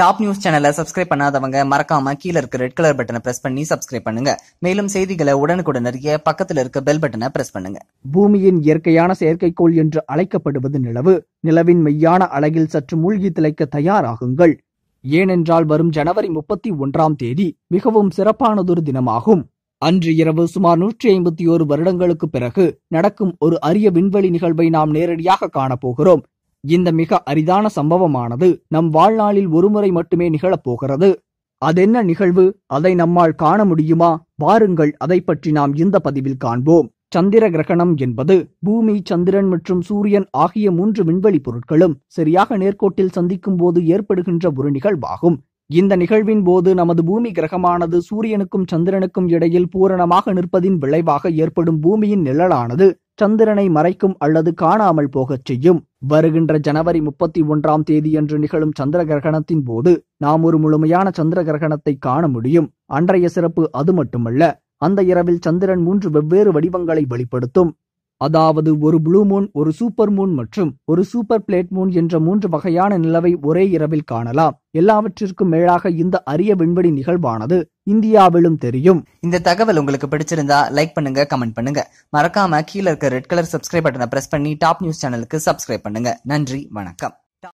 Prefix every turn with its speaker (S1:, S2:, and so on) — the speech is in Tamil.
S1: டாப் நியூஸ் சேனலை சப்ஸ்கிரைப் பண்ணாதவங்க மறக்காம கீழ இருக்க ரெட் கலர் பட்டனை பிரஸ் பண்ணி சப்ஸ்கிரைப் பண்ணுங்க. மேலும் செய்திகளை உடனுக்குடன் அறிய பக்கத்துல இருக்க பெல் பட்டனை பிரஸ் பண்ணுங்க.
S2: பூமியின் இயற்கையான செயற்கைக்கோள் என்று அழைக்கப்படுவது நிலவு. நிலவின் மெய்யான அழகில் சற்று மூழ்கி திளைக்க தயாராகுங்கள். ஏனென்றால் வரும் ஜனவரி முப்பத்தி ஒன்றாம் தேதி மிகவும் சிறப்பானதொரு தினமாகும். அன்று இரவு சுமார் நூற்றி ஐம்பத்தி ஓரு வருடங்களுக்கு பிறகு நடக்கும் ஒரு அரிய விண்வெளி நிகழ்வை நாம் நேரடியாக காணப்போகிறோம். இந்த மிக அரிதான சம்பவமானது நம் வாழ்நாளில் ஒருமுறை மட்டுமே நிகழப்போகிறது. அதென்ன நிகழ்வு? அதை நம்மால் காண முடியுமா? வாருங்கள் அதை பற்றி நாம் இந்த பதிவில் காண்போம். சந்திர கிரகணம் என்பது பூமி சந்திரன் மற்றும் சூரியன் ஆகிய மூன்று விண்வெளி பொருட்களும் சரியாக நேர்கோட்டில் சந்திக்கும் போது ஏற்படுகின்ற ஒரு நிகழ்வாகும். இந்த நிகழ்வின் போது நமது பூமி கிரகமானது சூரியனுக்கும் சந்திரனுக்கும் இடையில் பூரணமாக நிற்பதின் விளைவாக ஏற்படும் பூமியின் நிழலானது சந்திரனை மறைக்கும் அல்லது காணாமல் போகச் செய்யும். வருகின்ற ஜனவரி முப்பத்தி ஒன்றாம் தேதியன்று நிகழும் சந்திர கிரகணத்தின் போது நாம் ஒரு முழுமையான சந்திர கிரகணத்தை காண முடியும். அன்றைய சிறப்பு அது மட்டுமல்ல அந்த இரவில் சந்திரன் மூன்று வெவ்வேறு வடிவங்களை வெளிப்படுத்தும். அதாவது ஒரு ப்ளூ மூன் ஒரு சூப்பர் மூன் மற்றும் ஒரு சூப்பர் பிளேட் மூன் என்ற மூன்று வகையான நிலவை ஒரே இரவில் காணலாம். எல்லாவற்றிற்கும் மேலாக இந்த அரிய விண்வெளி நிகழ்வானது இந்தியாவிலும் தெரியும்.
S1: இந்த தகவல் உங்களுக்கு பிடிச்சிருந்தா லைக் பண்ணுங்க கமெண்ட் பண்ணுங்க. மறக்காம கீழ இருக்க ரெட் கலர் சப்ஸ்கிரைப் பட்டனை பிரஸ் பண்ணி டாப் நியூஸ் சேனலுக்கு சப்ஸ்கிரைப் பண்ணுங்க. நன்றி வணக்கம்.